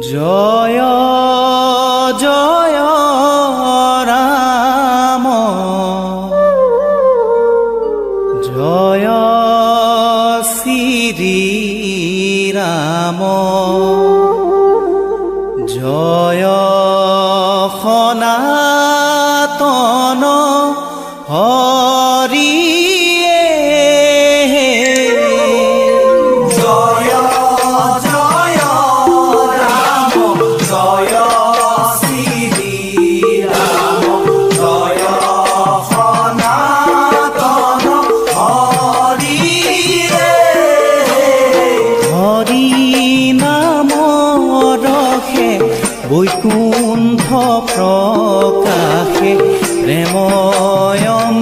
জয় জয় রাম। জয় শ্রী রাম জয় সনাতন হয় বৈকুণ্ঠ প্ৰকাশে প্ৰেময়ম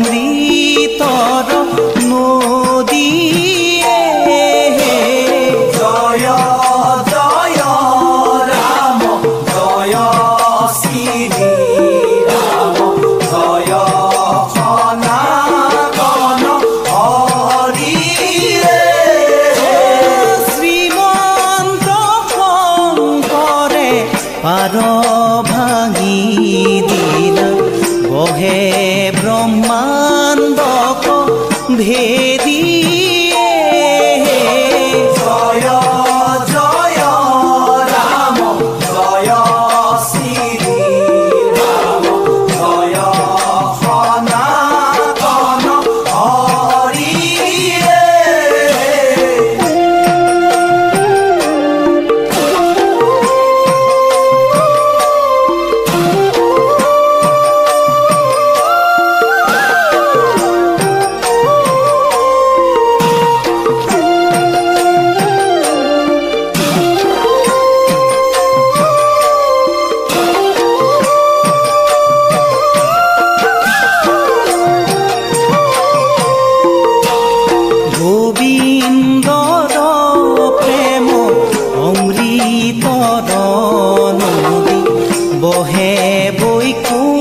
পাৰ ভাঙি দিলা। বহে ব্ৰহ্মাণ্ডক ভেদী कोई कू